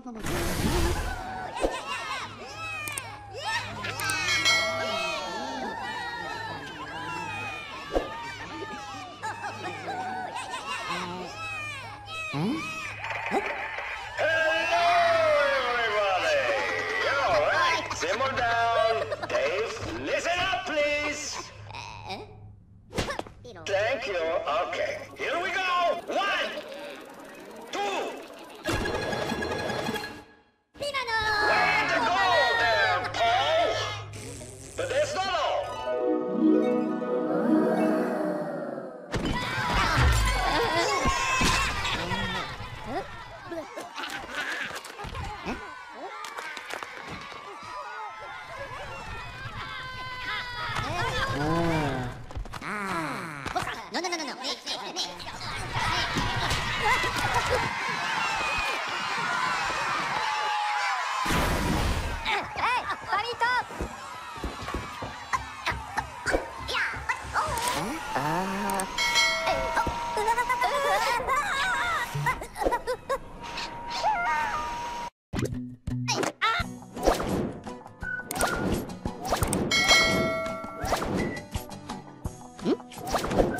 たまたま。Hum?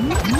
Mm-hmm.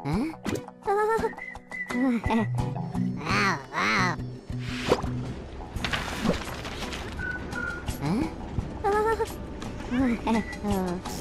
Wow, wow. Ah.